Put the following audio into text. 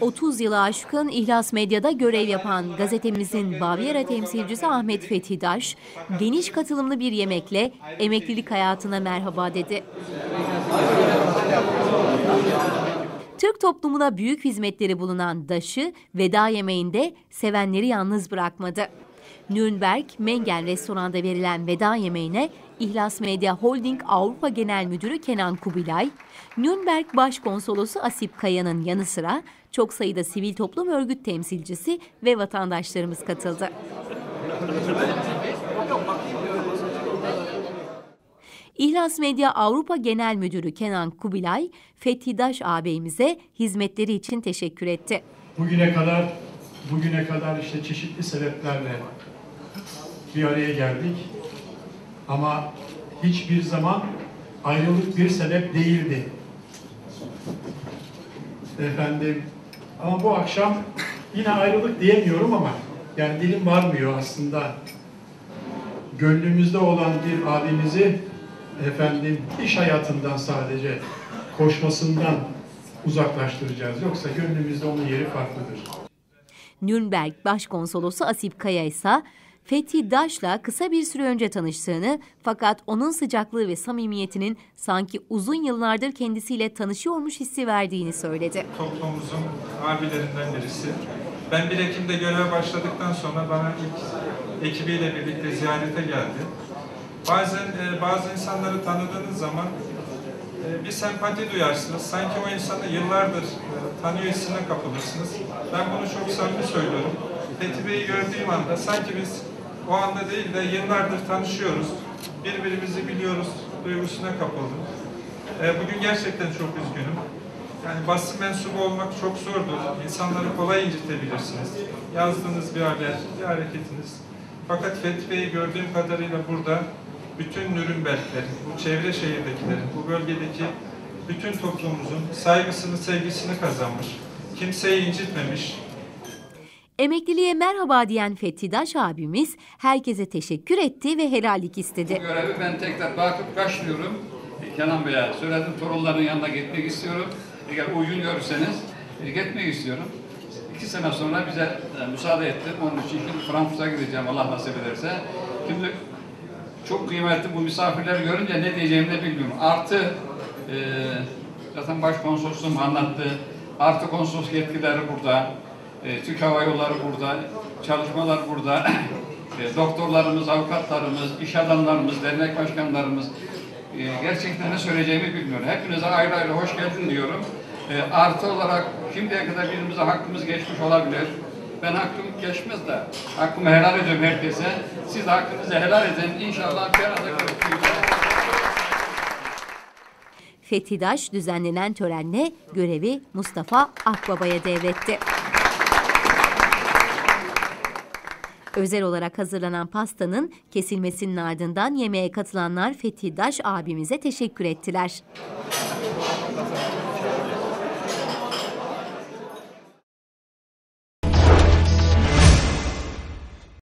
30 yılı aşkın İhlas Medya'da görev yapan gazetemizin Bavyera temsilcisi Ahmet Fethi Daş, geniş katılımlı bir yemekle emeklilik hayatına merhaba dedi. Türk toplumuna büyük hizmetleri bulunan Daş'ı veda yemeğinde sevenleri yalnız bırakmadı. Nürnberg Mengen restoranda verilen veda yemeğine İhlas Medya Holding Avrupa Genel Müdürü Kenan Kubilay, Nürnberg Başkonsolosu Asip Kaya'nın yanı sıra çok sayıda sivil toplum örgüt temsilcisi ve vatandaşlarımız katıldı. İhlas Medya Avrupa Genel Müdürü Kenan Kubilay, Fethi Daş ağabeyimize hizmetleri için teşekkür etti. Bugüne kadar bugüne kadar işte çeşitli sebeplerle bir araya geldik. Ama hiçbir zaman ayrılık bir sebep değildi. Efendim ama bu akşam yine ayrılık diyemiyorum ama yani dilim varmıyor aslında. Gönlümüzde olan bir abimizi efendim iş hayatından sadece koşmasından uzaklaştıracağız. Yoksa gönlümüzde onun yeri farklıdır. Nürnberg Başkonsolosu Asip Kaya ise Fethi Daş'la kısa bir süre önce tanıştığını fakat onun sıcaklığı ve samimiyetinin sanki uzun yıllardır kendisiyle tanışıyormuş hissi verdiğini söyledi. Toplumumuzun abilerinden birisi. Ben 1 Ekim'de göreve başladıktan sonra bana ilk ekibiyle birlikte ziyarete geldi. Bazen e, bazı insanları tanıdığınız zaman bir sempati duyarsınız. Sanki o insanı yıllardır e, tanıyor hissine kapılırsınız. Ben bunu çok samimi söylüyorum. Fethi Bey'i gördüğüm anda sanki biz o anda değil de yıllardır tanışıyoruz. Birbirimizi biliyoruz duygusuna kapıldım. E, bugün gerçekten çok üzgünüm. Yani basın mensubu olmak çok zordur. İnsanları kolay incitebilirsiniz. Yazdığınız bir haber, bir hareketiniz. Fakat Fethi Bey'i gördüğüm kadarıyla burada bütün Nürnberglerin, bu çevre şehirdekilerin, bu bölgedeki bütün toplumumuzun saygısını, sevgisini kazanmış. Kimseyi incitmemiş. Emekliliğe merhaba diyen Fethi Daş abimiz herkese teşekkür etti ve helallik istedi. Bu görevi ben tekrar bakıp kaçlıyorum. Kenan Bey'e söyledim torunların yanına gitmek istiyorum. Eğer uygun görürseniz e, gitmek istiyorum. İki sene sonra bize e, müsaade etti. Onun için şimdi Frankfurt'a gideceğim Allah nasip ederse. Şimdi çok kıymetli bu misafirleri görünce ne diyeceğimi de bilmiyorum. Artı e, zaten başkonsolosluğum anlattı. Artı konsolos yetkileri burada. E, Türk Hava Yolları burada. Çalışmalar burada. e, doktorlarımız, avukatlarımız, iş adamlarımız, dernek başkanlarımız. E, gerçekten ne söyleyeceğimi bilmiyorum. Hepinize ayrı ayrı hoş geldin diyorum. E, artı olarak şimdiye kadar birimize hakkımız geçmiş olabilir. Ben hakkım geçmez de hakkımı helal ediyorum herkese. Siz de hakkınızı helal edin. İnşallah arada görüşürüz. Fethi Daş düzenlenen törenle görevi Mustafa Akbaba'ya devretti. Özel olarak hazırlanan pastanın kesilmesinin ardından yemeğe katılanlar Fethi abimize teşekkür ettiler.